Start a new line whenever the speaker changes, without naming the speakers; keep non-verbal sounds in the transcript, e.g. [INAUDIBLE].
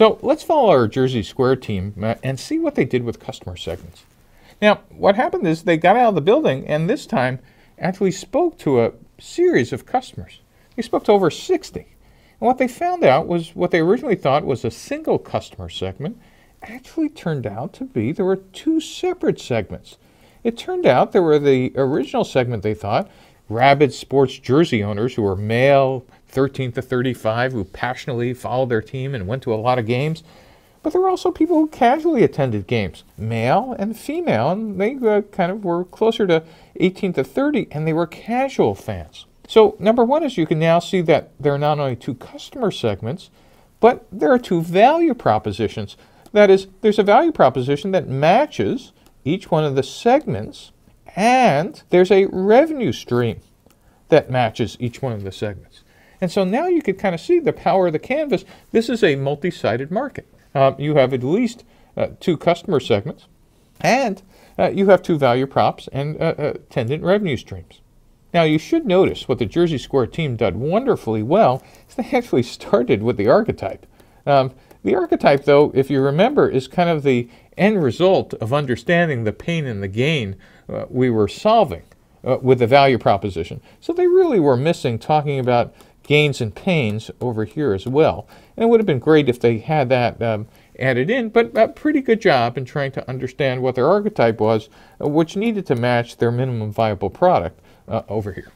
So let's follow our Jersey Square team uh, and see what they did with customer segments. Now, what happened is they got out of the building and this time actually spoke to a series of customers. They spoke to over 60. And what they found out was what they originally thought was a single customer segment actually turned out to be there were two separate segments. It turned out there were the original segment they thought, rabid sports jersey owners who were male, 13 to 35 who passionately followed their team and went to a lot of games. But there were also people who casually attended games, male and female, and they uh, kind of were closer to 18 to 30, and they were casual fans. So, number one is you can now see that there are not only two customer segments, but there are two value propositions. That is, there's a value proposition that matches each one of the segments, and there's a revenue stream that matches each one of the segments. And so now you can kind of see the power of the canvas. This is a multi-sided market. Uh, you have at least uh, two customer segments, and uh, you have two value props and uh, uh, attendant revenue streams. Now you should notice what the Jersey Square team did wonderfully well is they [LAUGHS] actually started with the archetype. Um, the archetype, though, if you remember, is kind of the end result of understanding the pain and the gain uh, we were solving with the value proposition. So they really were missing talking about gains and pains over here as well. And it would have been great if they had that um, added in, but a pretty good job in trying to understand what their archetype was, uh, which needed to match their minimum viable product uh, over here.